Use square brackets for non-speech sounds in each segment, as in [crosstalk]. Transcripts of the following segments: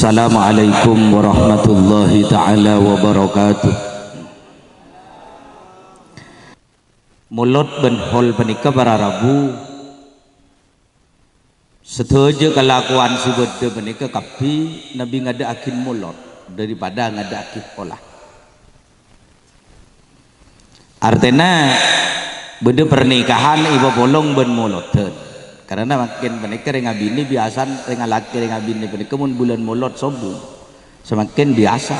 Assalamualaikum warahmatullahi taala wabarakatuh. Mulut ben hol penika para rabu. Setuju kelakuan si bede penika kapi Nabi ngada akin mulut daripada ngada akin olah. Artinya bede pernikahan ibu bolong ben mulut karena makin mereka dengan bini biasa dengan laki dengan bini mun bulan mulut sombong. Semakin biasa.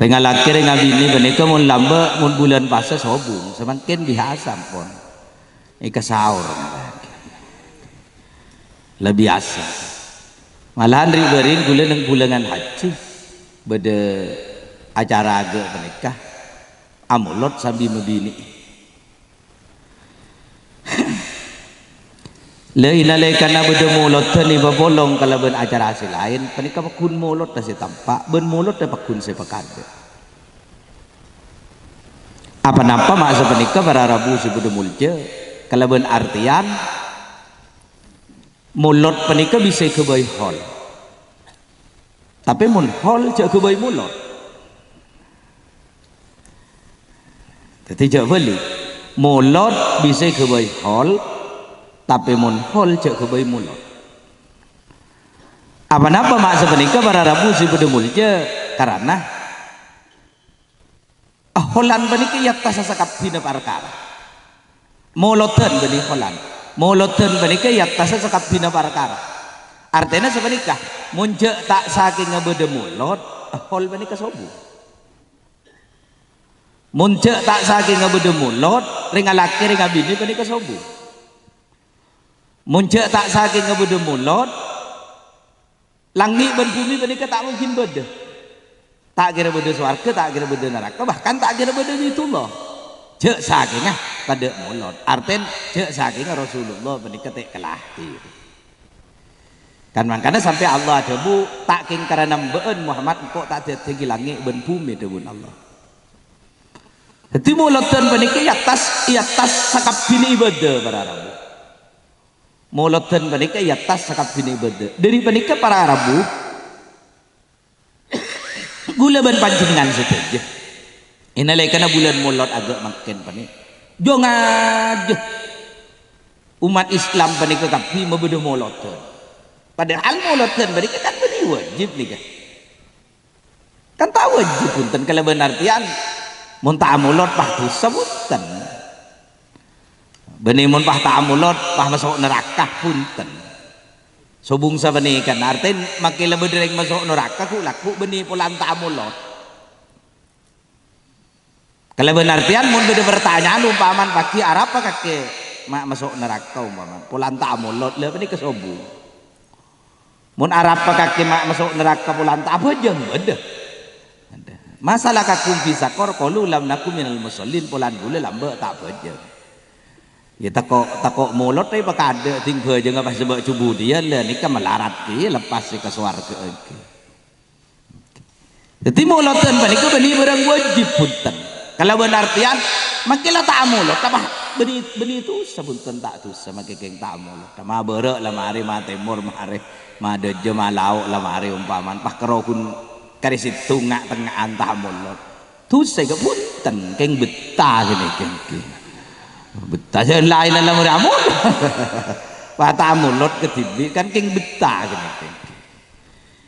Dengan laki dengan bini mereka mun lamba mun bulan puasa sombong. Semakin biasa pun ini kesaur lebih biasa. Malahan riberin bulan yang bulangan haji. Beda acara agak mereka amulot sambil membini Lain alai kana beda mulut ni babolong kalau ben acara hasil. Lain panika pakun mulut dah tampak. Ben mulut dah pakun saya pakade apa napa maksud panika para rabu si beda mulja? Kalau ben artian mulut panika bisa ke bayi hol. Tapi mun hol je ke mulut. Jadi jauh balik mulut bisa ke bayi hol tapi mun hol cek ke bayi mulut apa napa mak sebenika para rabu si pada mulja karena ah holan benika ya tasa sakap pina perkara moloten beni holan. Moloten benika ya tasa sakap pina perkara artinya sebenika munje tak saking ngebede mulut hol benika sobu. Munje tak saking ngebede mulut ringa laki ringa bini benika sobu Muncak tak saking ngebudu mulut langit dan bumi mereka tak mungkin beda tak kira beda suarga tak kira beda neraka. Bahkan tak kira beda itu loh cek saking ah pada mulut arten cek saking Rasulullah mereka tak kelah kan makanya sampai Allah ada bu tak king karena been Muhammad kok tak ada tinggi langit dan bumi itu Allah. Jadi mulut dan mereka i atas i atas sakap bini ibadah para rabu Molotan panika ya tas sakap bini bede. Dari panika para Arabu gula ban panjenengan saja. Inalai kana bulan molot agak makin panik. Jong aja umat Islam panika kapi mabedo molotan. Padahal molotan panika kan beni wajib nih kan. Kan tahu wajib punten kalau benar tian muntah molot pasti sebutan mun pah ta'amulot pah masuk neraka punten. Sobung sa beni kan artin makila bedereng masuk neraka ku laku beni pulan ta'amulot. Kalau benar tian mun beda pertanyaan umpaman pagi Arab apa kake mak masuk neraka umpaman pulan ta'amulot le beni kesobung. Mun Arab apa kake mak masuk neraka pulan ta'amulot jeng beda. Masalah kakum bisa kor kolu lam nakum minal musallin pulan gule lambe tak bejeng. Ya takok takok mulut tapi pakai ada tinggal jangan pas sebab cubu dia lah ni kan melarat dia lepas ke suarga ke. Jadi mulut kan bani ke bani barang wajib punten. Kalau benar tian makilah tak mulut apa bani bani itu sebunten tak tu sama kekeng tak mulut. Ma berak lah mari ma timur mari ma deje lah mari umpaman pak kerokun kari situ ngak tengah antah mulut. Tu saya punten keng betah keng. keng. Betah. Jangan lain dalam ramun patah [laughs] mulut ketibi kan king betah gini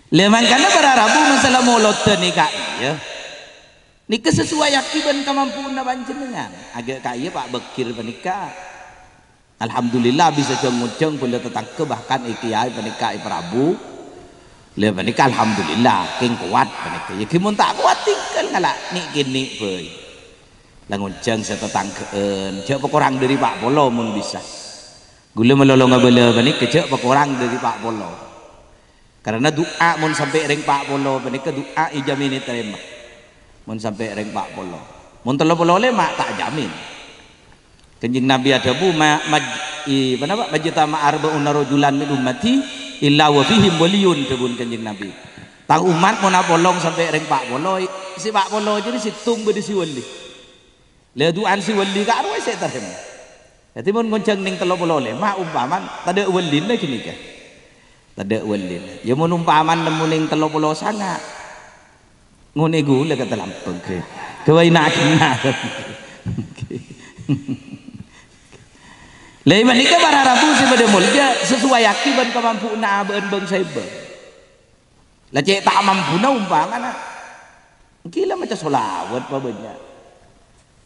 leman karena para rabu masalah mulut ni kak ya. Ni kesesuai akiban kemampuan panjenengan agak kaya pak bekir penikah Alhamdulillah bisa ceng-ceng pun dia tetangke bahkan ikiai penikah prabu le penikah Alhamdulillah king kuat penikah ya kimun tak kuat tinggal ngalak ni gini boy languncang saya tetangkeen cek pekurang dari Pak Polo mun bisa. Gula melolong ngabela bani kecek pekurang dari Pak Polo. Karena doa mun sampai ring Pak Polo bani ke doa ijamin terima. Mun sampai ring Pak Polo. Mun telo polo le tak jamin. Kenjing Nabi ada bu ma maj i mana pak? Majita ma arba'un rajulan min ummati illa wa fihim waliyun kenjing Nabi. Tang umat mun apolong sampai ring Pak Polo si Pak Polo jadi situng bedi si wali le duan si wali ka saya terima jadi mun ngonceng ning telo bolole ma umpaman tade walin lagi nih Tada walin. Ya mun umpaman nemu ning 30 sangat. Ngene gula kata lampung ke. Kawai nak kena. Lai manika rabu si pada mulja sesuai akibat kemampu na ben bang saiba. Lah cek tak mampu na umpangan na. Gila macam solawat pa banyak.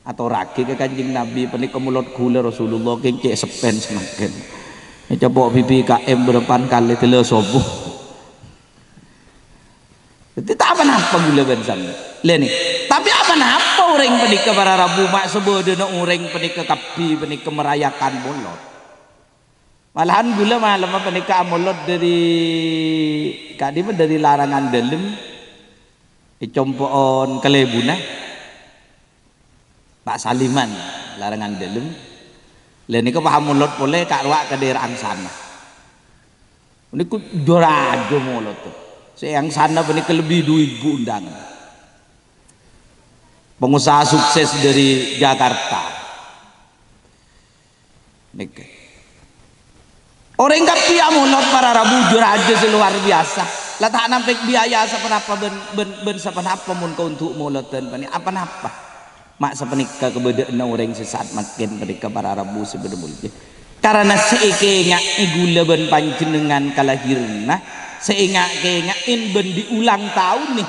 Atau raki ke kanjing Nabi penik kemulut gula Rasulullah keng cek sepen semakin. Coba pipi KM berdepan kali tele sobuh. Jadi tak apa-apa gula bensan. Nih. Tapi apa-apa orang penika para rabu mak sebodena orang penika kapi penika merayakan mulot. Malahan gula malam penika mulot dari kadim dari larangan dalam icompoon kelebuna Pak Saliman larangan dalam lain itu paham mulot boleh kak ruak ke daerah sana ini ku dorajo mulot tuh. Yang sana ini lebih dua ibu undangan pengusaha sukses dari Jakarta. Nek. orang kapi mulot para rabu aja luar biasa. Lah tak nampak biaya sepenapa ben ben ben sepenapa mun kau untuk mulot dan apa apa mak sepenika kebedaan orang sesat makin mereka para rabu sebenarnya karena seikengak igula ben panjenengan kalahirna seingat kengakin ben diulang tahun nih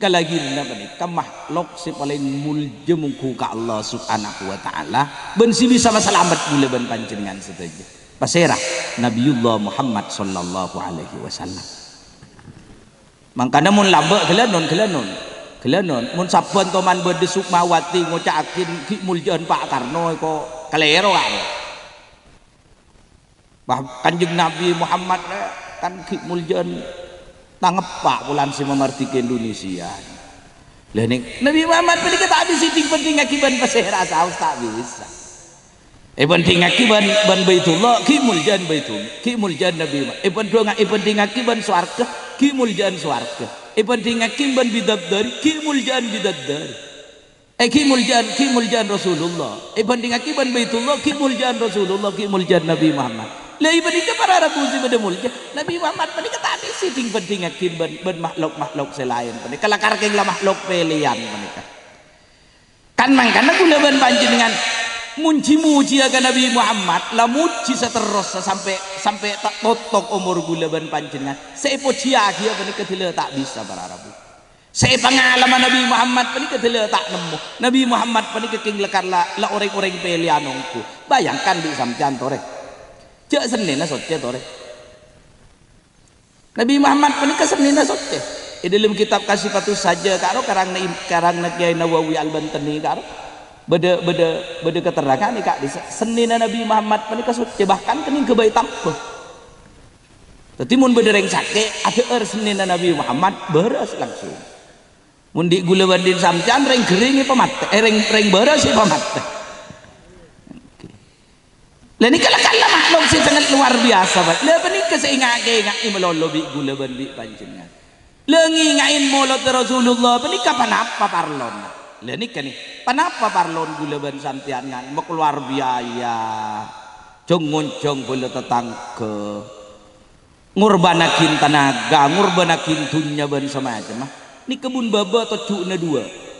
kalahirna mereka makhluk si paling mulja muku ka Allah subhanahu wa ta'ala. Ben si bisa masalamat gula ben panjenengan setuju. Pasera Nabiullah Muhammad sallallahu alaihi wasallam. Mangkana mun lamba gelanon gelanon gelanon mun sabon to man bede sukmawati ngocakin ki muljan Pak Karno ko kalero karo bah kanjeng Nabi Muhammad kan ki muljan tangepak pulan si memartikan Indonesia. Lah ning Nabi Muhammad penting tak habis siting penting akiban pasera saus tak bisa. Eh penting akiban ban baitullah ki muljan baitul ki muljan Nabi Muhammad. Eh penting eh akiban swarga ki muljan swarga eh penting akiban bidadari ki muljan bidadari eh ki muljan ki muljan Rasulullah. Eh penting akiban baitullah ki muljan Rasulullah ki muljan Nabi Muhammad. Lah iba ni para rabu si pada mulja. Nabi Muhammad pada kata ni siting penting akin ben, ben makhluk makhluk selain pada kalakar keng lah makhluk pelian pada kan mangkana gula ben panjenengan munci muji akan Nabi Muhammad. Lah muji seterus sampai sampai tak totok umur gula ben panjenengan. Sepo cia dia pada ketila tak bisa rabu. Saya pengalaman Nabi Muhammad pani ketila tak nemu. Nabi Muhammad pani keking lekar lah la orang-orang pelianongku bayangkan di sampean torek cek senin na sotje tore Nabi Muhammad pun ke senin na sotje? Di dalam kitab kasih patu saja karo karang karang na Kiai Nawawi Al Bantani karo beda beda beda keterangan ni kak di Nabi Muhammad ke sotje bahkan kening ke bayi tampo tapi mun beda sake ada er senin Nabi Muhammad beres langsung mun di gula bandin samcan reng kering pemat eh reng reng beres pemat lah kalau kala makhluk sih sangat luar biasa bat. Lah ni ke seingat ingat ni melolo bi gula ban bi panjenengan. Lah ngingain mulut Rasulullah ni kapan apa parlon. Lah ni kan ni. Panapa parlon gula ban sampean ngan mau keluar biaya. Jong ngoncong bola tetangga. Ngurbanakin tenaga, ngurbanakin dunia ban semacam. Ni kebun baba atau cukna dua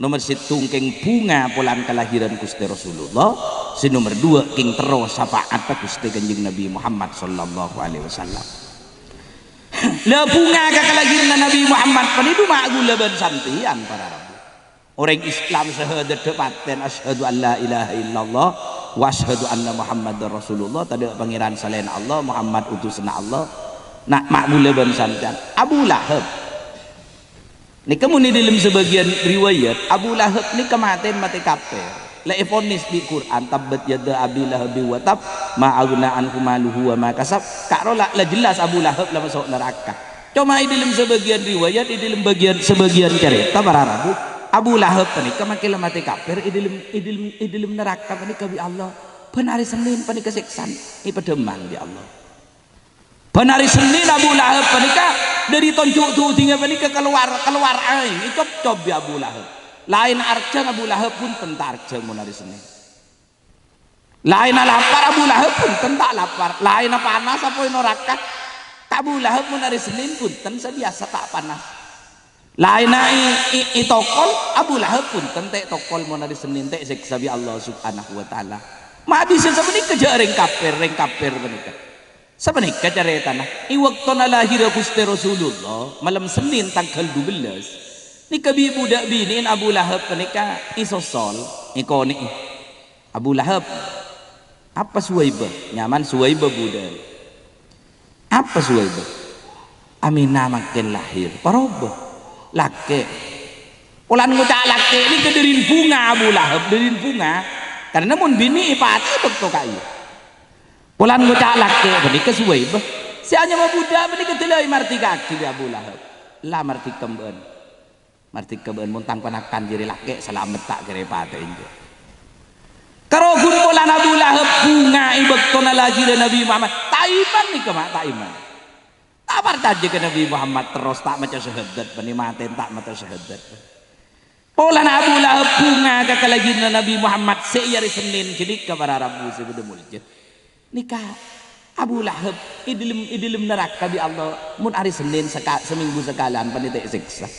nomor situng keng bunga pulang kelahiran Gusti Rasulullah si nomor dua keng terus syafaat Gusti kanjeng Nabi Muhammad sallallahu alaihi wasallam lah bunga ke kelahiran Nabi Muhammad penidu mak gula ban santian para orang Islam syahadat paten asyhadu an la ilaha illallah wa asyhadu anna Muhammadar Rasulullah tadi pangeran selain Allah Muhammad utusan Allah nak mak gula ban santian Abu Lahab Ni kamu ni dalam sebagian riwayat Abu Lahab ni kematian mati kafir. La ifonis di Quran tabat yada Abi Lahab wa tab ma agna anhu maluhu wa ma kasab. La jelas Abu Lahab lah masuk neraka. Cuma di dalam sebagian riwayat di dalam bagian sebagian cerita para rabu Abu Lahab ni kemakilah mati kafir di dalam di dalam di dalam neraka ni kabi Allah. Penari Senin pani kesiksan. Ini pedeman di Allah. Penari Senin Abu Lahab panika dari tonjuk tu tinggal ni ke keluar keluar aing ikut cob ya Abu Lahab. Lain arca Abu Lahab pun tentar arca mun hari Senin. Lain lapar Abu Lahab pun tentak lapar. Lain panas apa neraka. Abu Lahab mun hari Senin punten biasa tak panas lain i, i, tokol Abu Lahab punten tek tokol mun hari Senin tek siksa bi Allah subhanahu wa ta'ala. Ma sebenik kejar ring kafir ring kafir menikah sebenik kejar tanah? I waktu lahir Gusti Rasulullah malam Senin tanggal 12 ni kebi budak binin Abu Lahab menikah isosol ikoni Abu Lahab apa suwaiba? Nyaman suwaiba budak. Apa suwaiba? Aminah makin lahir paroba laki ulan ngucak laki ini kederin bunga Abu Lahab derin bunga. Karena mun bini ipati bekto kayu ulan ngucak laki bani ke suwaiba si hanya mau budak bani ketilai marti kaki di Abu Lahab. Lah marti kemben. Marti kemben mun tang panakan jiri laki selamat tak kira pati Karo kumpulan Abu Lahab bunga ibektona lagi dan Nabi Muhammad. Taiman nih kemak taiman. Tak percaya ke Nabi Muhammad terus tak macam syahadat bani mati tak macam syahadat. Pola Abu Lahab bunga ke lagi Nabi Muhammad seyari Senin jadi kepada Rabu sebedah mulia. Nikah Abu Lahab idilim idilim neraka bi Allah mun hari Senin seka, seminggu sekalian panitia siksa.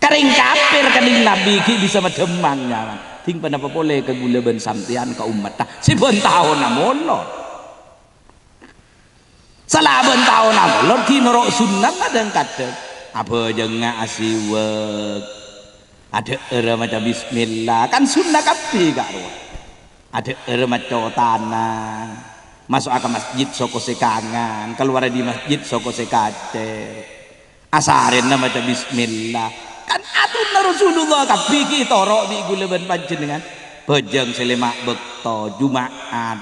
Kering kafir kaning Nabi ki bisa mademang nyaman ting pada boleh ke gula ben samtian ke umat si ben tahun namolot salah ben tahun namolot ki norok sunnah ada yang kata apa jangan asiwek ada era macam bismillah. Kan sunnah kapi gak ruah ada era macam tanah. Masuk ke masjid soko sekangan. Keluar di masjid soko sekacer asarin macam bismillah. Kan atun Rasulullah kabeh iki toro di guleban panjenengan. Bejeng selemak bekto Jumat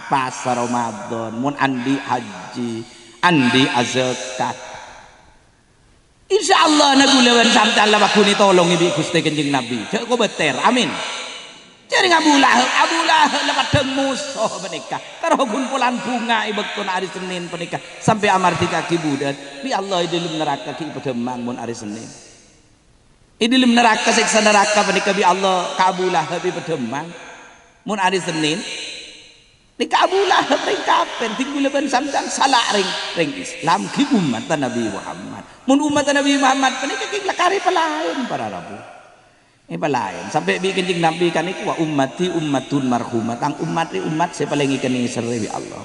pasar Ramadan mun andi haji andi azakat Insya Allah na guleban sampai Allah bakuni tolong ibi Gusti Kanjeng Nabi. Cek ko beter amin. Jadi Abu Lahab. Abu Lahab lepas musuh menikah. Karo kumpulan bunga ibekton hari Senin menikah. Sampai amarti kaki budan bi Allah dalam neraka ki pedemang mun hari Senin. Dalam neraka siksa neraka menikah. Bi Allah kabulah habi pedemang mun hari Senin ni kabulah ring kapen tinggal leban samdan salah ring. Ring Islam ki umat Nabi Muhammad. Mun umat Nabi Muhammad menikah ki lakari pelayan para rabu. Ini pelayan sampai bikin jing Nabi kan iku ummati ummatun marhumat. Ang umat ni umat saya paling ikan ini bi Allah.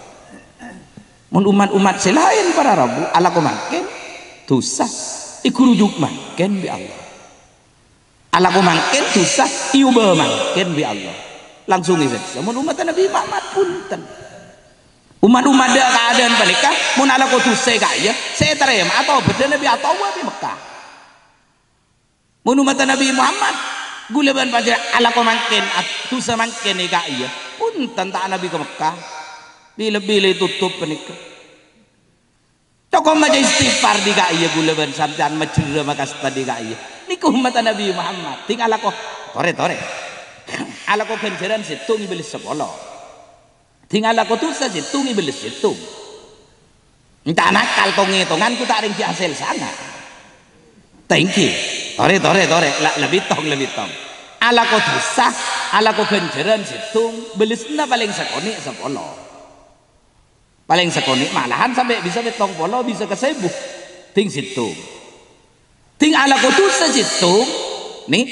Mun umat-umat selain para rabu. Ala ko makin? Dosa. Ikurujuk makin bi Allah. Ala ko mangken susah iuba mangken bi Allah langsung iset mun umat Nabi Muhammad punten. Umat-umat ada keadaan panikah mun ala ko susah kaya saya terima. Atau beda Nabi atau bi Mekah. Mun umat Nabi Muhammad guleban pada ala ko mangken susah mangken kaya punten tak Nabi ke Mekah. Bila-bila tutup panikah Cokong maja istighfar di kaya guleban sampean majra makasta di kaya niku umat Nabi Muhammad. Tinggal aku tore tore ala ko situng iblis sepolo tinggal aku tuh situng iblis situng. Entah nakal kau ngitungan ku tak ringki hasil sana. Thank you. Tore tore tore. Lebih tong lebih tong. Ala ko dosa ala ko ganjaran situng belisna paling sekoni sepolo paling sekoni malahan sampai bisa betong polo bisa kesebuh ting situng. Ting ala ko sa situng nih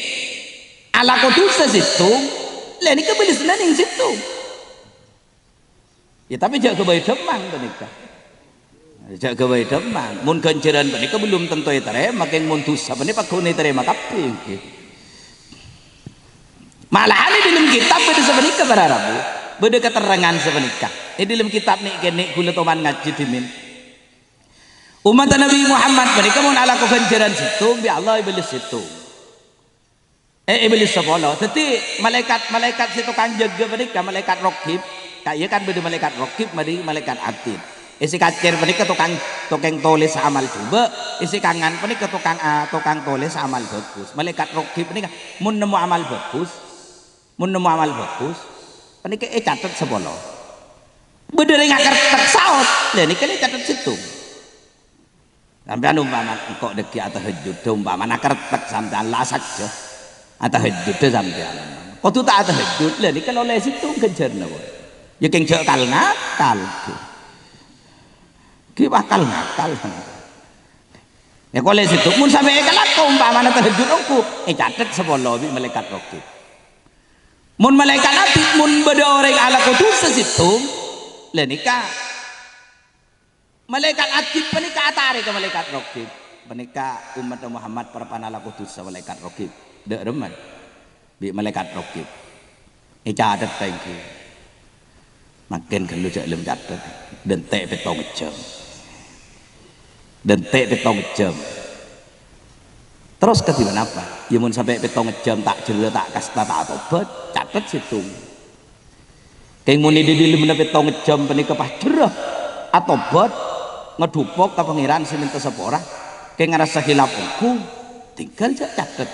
ala ko sa situng lah ni kebelis na ning situng ya tapi jangan kebaik demang nikah. Jangan kebaik demang. Mun kenceran menika belum tentu ya terima. Makin mun tusa ini kuni terima. Kapi malah ini dalam kitab beda sebenika para rabu. Beda keterangan sebenika ini dalam kitab nih kene gula toman ngaji dimin. Umat Nabi Muhammad mereka mau ala keganjaran situ. Bi Allah iblis situ eh iblis sepolo tapi malaikat malaikat situ kan jaga mereka malaikat rokib kaya kan beda malaikat rokib mari malaikat atid. Isi kacir mereka tukang tukang tulis amal coba isi kangen mereka tukang uh, tukang tulis amal bagus. Malaikat rokib mereka mun amal bagus. Mun amal bagus. Mereka eh catat sepolo beda dengan kertas saut. Lah ini kan catat situ. Sampean umpama kok deki atau hejud umpama nak kertek sampean lah saja sampean kok tu tak atau hejud lah ni kalau oleh situ kejar lah ya keng kal nakal ki. Bakal ngakal ya kalau situ? Mun sampai kalat kau umpamana terhujud aku. Eh catat sepuluh bi malaikat rokib mun malaikat nanti mun beda orang ala kutus situ lenika malaikat atib menika atari ke malaikat rokib menika umat Muhammad perpanala kutus malaikat rokib dek reman bi malaikat rokib catat thank you. Makin kalau cak lem catat dan tek petong jam. Dan tek petong jam. Terus ketiban apa? Ya mun sampai petong jam tak jela tak kasta tak tobat catat situ. Kayak muni di dalam petong jam penika pas jerah atau bot ngedupok ke pangeran sini sepora. Kayak ngerasa hilap aku tinggal cak catat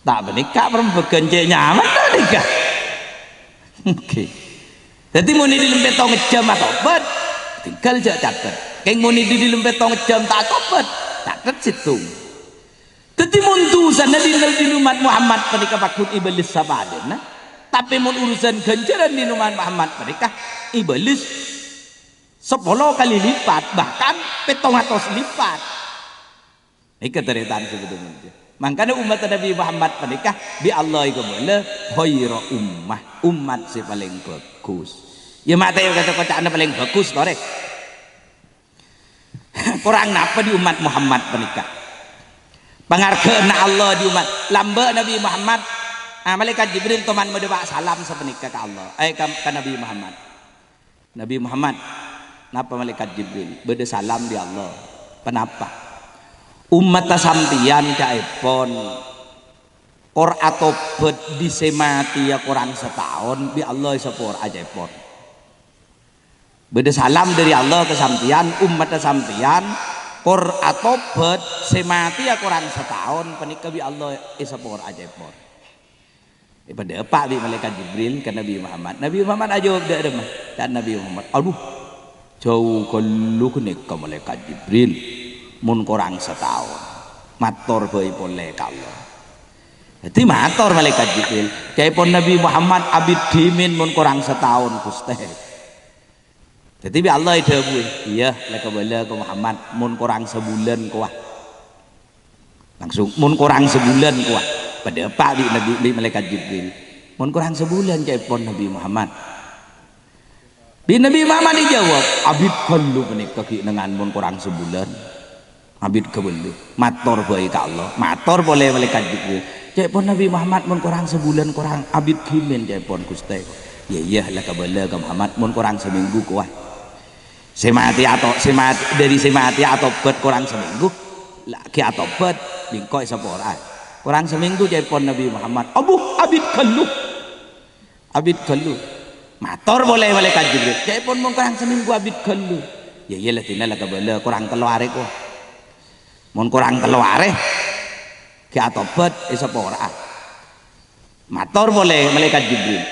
tak menikah perempuan nyaman tak menikah oke. Jadi muni di dalam petong jam atau bot tinggal cak catat kayak muni di dalam petong jam tak tobat. Catat situ. Jadi muntusan di dalam umat Muhammad mereka pakut iblis sabaden nah. Tapi mun urusan ganjaran di umat Muhammad mereka iblis sepuluh kali lipat bahkan petong atau lipat. Ini keteritaan sebetulnya makanya umat Nabi Muhammad mereka di Allah itu boleh khaira ummah umat si paling bagus. Ya mata yang kata kocak paling bagus torek [laughs] kurang apa di umat Muhammad menikah. Penghargaan Allah di umat. Lamba Nabi Muhammad ah, malaikat Jibril teman mendepak salam sepenikah ke Allah. Eh ke, ke Nabi Muhammad. Nabi Muhammad kenapa malaikat Jibril? Beda salam di Allah. Kenapa umat sampian caipon kor atau bed disemati ya kurang setahun di Allah sepur ajaipon beda salam dari Allah ke sampian umat sampian kor atau bet semati ya kurang setahun penikah bi Allah isapor aja eh, pada apa bi malaikat Jibril ke Nabi Muhammad. Nabi Muhammad aja udah ada dan Nabi Muhammad aduh jauh kalau kenik ke malaikat Jibril mun kurang setahun mator bayi boleh kalau jadi mator malaikat Jibril kayak pun Nabi Muhammad abid dimin mun kurang setahun kuste jadi bi Allah bu, iya leka bala ke Muhammad mun kurang sebulan kuah. Langsung mun kurang sebulan kuah. Pada apa di Nabi di malaikat Jibril. Mun kurang sebulan pon Nabi Muhammad. Bi Nabi Muhammad dijawab, abid kallu menikah ki dengan mun kurang sebulan. Abid kebelu. Mator bae ka Allah. Mator boleh malaikat Jibril. pon Nabi Muhammad mun kurang sebulan kurang abid kimin pon Gusti. Ya iya lah kabala ke Muhammad mun kurang seminggu kuah semati atau semati dari semati atau bet kurang seminggu lagi atau bet bingkoi sepora kurang seminggu jadi pon Nabi Muhammad abu abid kelu abid kelu mator boleh malaikat Jibril pon mau kurang seminggu abid kelu ya iya lah tina lah kabala kurang keluar ko mau kurang keluar ki atau bet sepora mator boleh malaikat Jibril.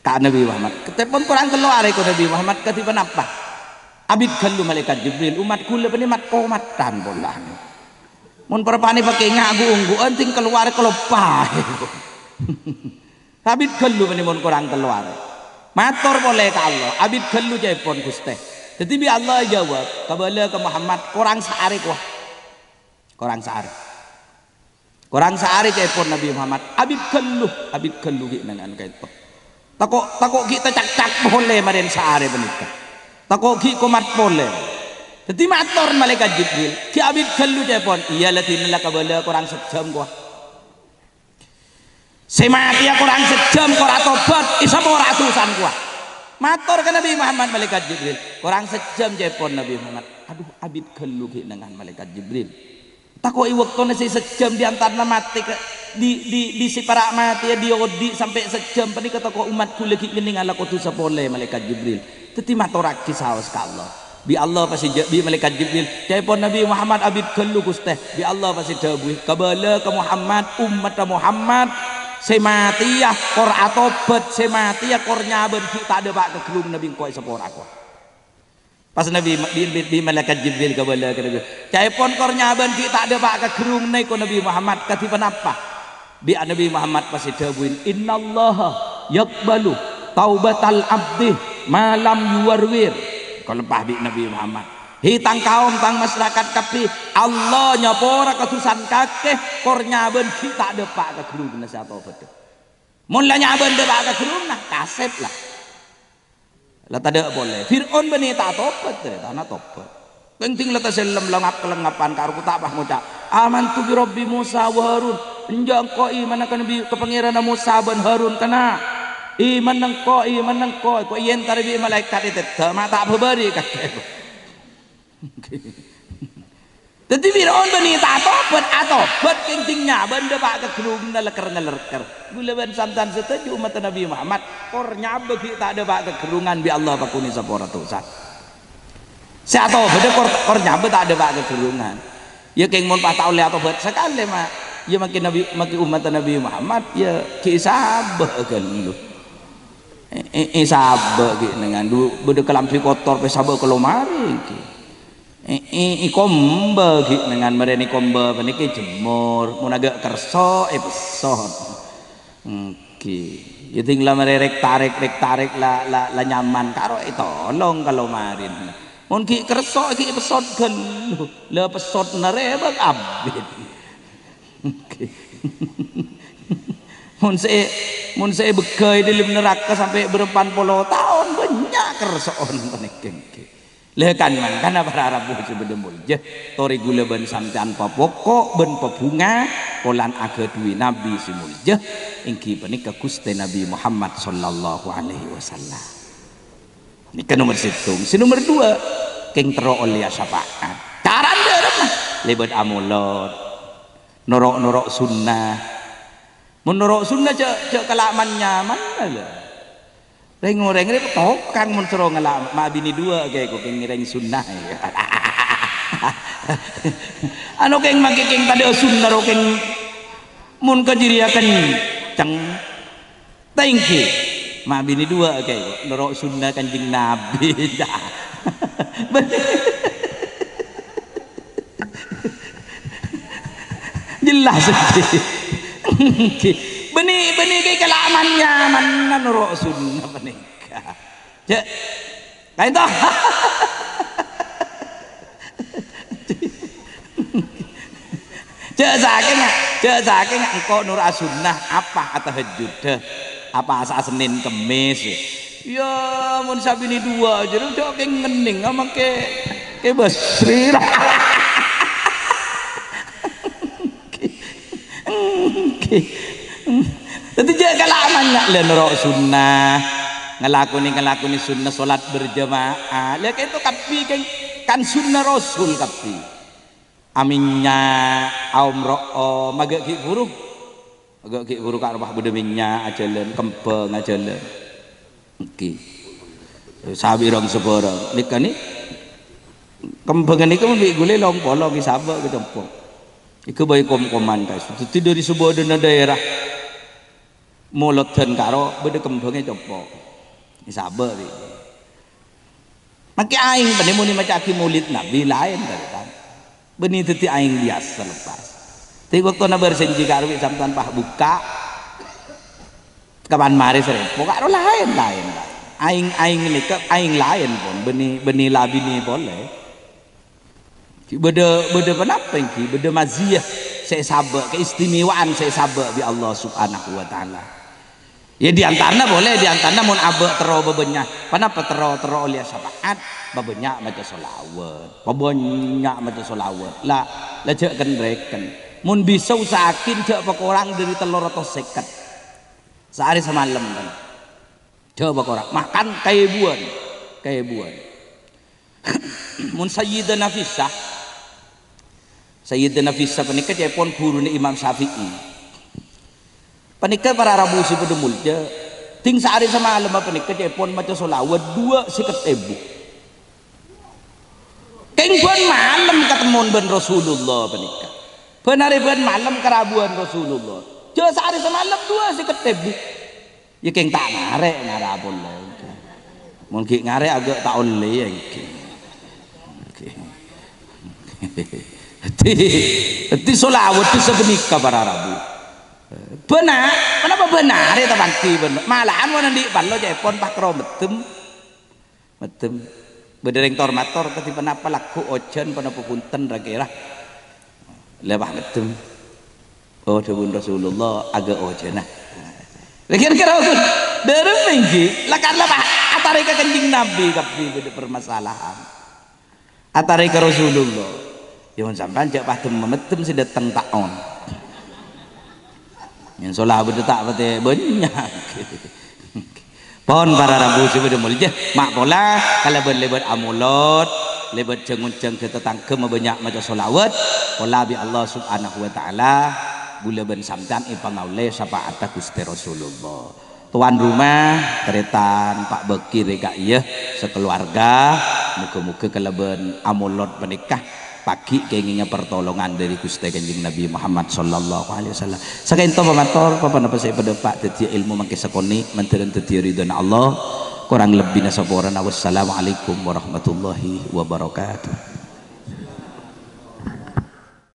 Kak Nabi Muhammad. Ketepon kurang keluar ko Nabi Muhammad ketipan apa abid kalu malaikat Jibril umat kula pani mat komatan bolah mun perpani pakai ngagu unggu anting keluar kelopah. [laughs] Abid pani mun kurang keluar matur boleh ke Allah abid kalu pon guste jadi bi Allah jawab kabala ke Muhammad kurang sehari kuah kurang sehari kurang sehari pon Nabi Muhammad. Abid kalu abid kalu dengan kaito takok takok kita cak cak boleh marin sehari benikah takoki komat pole jadi mator malaikat Jibril ki abid kallu pon iya latin la kabala kurang sejam gua? Semati ya kurang sejam kok tobat isa mau ratusan gua. Mator ke Nabi Muhammad malaikat Jibril. Kurang sejam pon Nabi Muhammad. Aduh abid ki dengan malaikat Jibril takoi waktu nasi sejam di antara mati ke di di di si para mati ya di odi sampai sejam. Pani kata umatku lagi ini ala ko tu sapole malaikat Jibril. Teti matorak kisaos ka Allah. Bi Allah pasti bi malaikat Jibril. Pun Nabi Muhammad abid kellu gusteh bi Allah pasti dawuh kabala ke Muhammad umat Muhammad. Sematiyah kor atobat sematiyah kor nyaben. Kita ada bak kekelum Nabi koi sepor aku pas Nabi bi, bi, bi malaikat Jibril kabala ke Nabi. Pun kor nyaben kita ada bak kekelum ko Nabi Muhammad. Katipan apa bi Nabi Muhammad pasti dawuh innallaha yakbalu taubatal abdi malam yuwarwir. Kalau lepas bi Nabi Muhammad. Hitang kaum tang masyarakat kapi Allah nyapora ketusan kakeh kornya ben kita ada pak ke kerung. Na siapa betul mulanya ben de pak ke kerung nah kasep lah lah tadi boleh. Fir'aun beni tak topat tanah topat penting lah taselam lengap kelengapan karu tak bah ngucap aman tu bi Rabbi Musa wa Harun. Enjang ko iman akan bi kepangeran Musa ben Harun kena. Iman nang ko iman nang ko ko yen tarbi malaikat itu. Tak berberi kakek [laughs] Jadi Fir'aun bani tak tobat atau buat kentingnya benda pak kekerung naleker naleker. Gula ben santan setuju umat Nabi Muhammad. Kornya bagi tak ada pak kekerungan bi Allah pak kuni sepora tusan. Saya tahu benda kor kornya tak ada pak kekerungan. Ya keng mon pak tahu atau buat sekali mak. Ya makin Nabi makin umat Nabi Muhammad ya kisah kan lu. Eh, eh sabah gitu dengan du benda kelampi kotor pe sabah kalau mari ikomba dengan mereka ikomba paniki jemur. Mun agak kerso eh pesot oke. Ya tinggal mereka tarik rek tarik lah la, la nyaman karo itu tolong kalau marin. Mun ki kerso ki pesot kan le pesot abid oke. Mun saya mun saya bekai di neraka sampai berempat puluh tahun banyak kersoon paniki lekan man karena para Arab sebedemul je tori gula ben sampean papoko ben pebunga polan aga duwi nabi simul je ingki penika Gusti Nabi Muhammad sallallahu alaihi wasallam. Ini kan nomor situng. Si nomor dua keng tero oleh syafaat caran derep mah lebet amulot norok norok sunnah menurut sunnah cek cek kalaman nyaman lah Reng reng ini tokang mun sero ngelak ma bini dua kayak kok ngireng sunnah ya. [laughs] anu keng make keng tadi sunnah ro keng mun kejiriakan ceng thank you ma bini dua kayak kok nero sunnah kanjeng nabi dah [laughs] [laughs] jelas Beni beni kay kalamannya mana nuro sunnah. Cek. Kain toh. Cek saking cek saking engko nur sunnah apa atau hajud apa asa Senin Kemis? Ya mun sabini dua aja cok ke ngening sama ke ke basri lah. Jadi jaga nak le nerok sunnah ngelakoni ngelakoni sunnah solat berjamaah. Lihat itu kapi kan kan sunnah rasul kapi. Aminnya aum ro'o magak ki guru. Magak ki guru kak rumah budeminya ajalan kempeng ajalan. Oke. Sabi rong seborong. Nika ni kempengan itu mbik gule long polo ki sabak ki tempok. Iku bayi kom-koman guys. Itu dari sebuah daerah mulut dan karo beda kembangnya coba sabar ini maki aing pada muni macam aki mulit nabi lain dari kan benih teti aing biasa lepas. Tapi waktu na bersenji karo sampan pah buka kapan mari sering pokok lain lain aing aing ini ke aing lain pun benih benih labi ni boleh. Beda beda kenapa ini beda maziyah saya sabar keistimewaan saya sabar bi Allah subhanahu wa ta'ala Ya di antaranya boleh di antaranya mun abe tero bebenya. Kenapa tero tero oleh syafaat bebenya macam solawat. Bebenya macam solawat. Lah lah cek kan reken. Mun bisa usahakin cek orang dari telur atau seket. Sehari semalam kan. Coba orang makan kayak buan, kayak buan. [clears throat] mun Sayyidah Nafisah Sayyidah Nafisah penikah dia pun guru Imam Syafi'i Panikah para rabu si pada mulja. Ting sehari sama alam apa nikah telepon macam solawat dua sikat ebu. Keng pun malam ketemu ben Rasulullah panikah. Benar ben malam kerabuan Rasulullah. Jauh sehari sama alam dua sikat ebu. Ya keng tak ngare ngarabul lah. Mungkin ngare agak tak oleh ya. Ti solawat tu sebenika para rabu benar. Kenapa benar ya ki? Benar. Malahan wana di ballo jepon pakro metem. Metem. Bedereng tormator tapi kenapa laku ojen pada punten rakira lebah betul oh debun Rasulullah agak ojen nah kira-kira aku dari minggi lakan lebah atari ke kencing Nabi kapi beda permasalahan. Atari ke Rasulullah. Jangan sampai jak patem memetem si datang on yang solah beda tak banyak. [laughs] Pon para rambu sebe de mulje mak pola kalau ben lebet amulot lebet cengun-ceng kita tangke banyak macam solawat pola bi Allah subhanahu wa ta'ala. Gula ben samdan ipangaule syafaat Gusti Rasulullah. Tuan rumah keretan Pak Bekir reka iya sekeluarga. Muka-muka kalau amulot menikah pagi keinginnya pertolongan dari Gusti Kanjeng Nabi Muhammad sallallahu alaihi wasallam. Sakain to pamator papa napa saya pada Pak dadi ilmu mangke sakoni manteren dadi ridwan Allah kurang lebih nasaporan wassalamualaikum warahmatullahi wabarakatuh.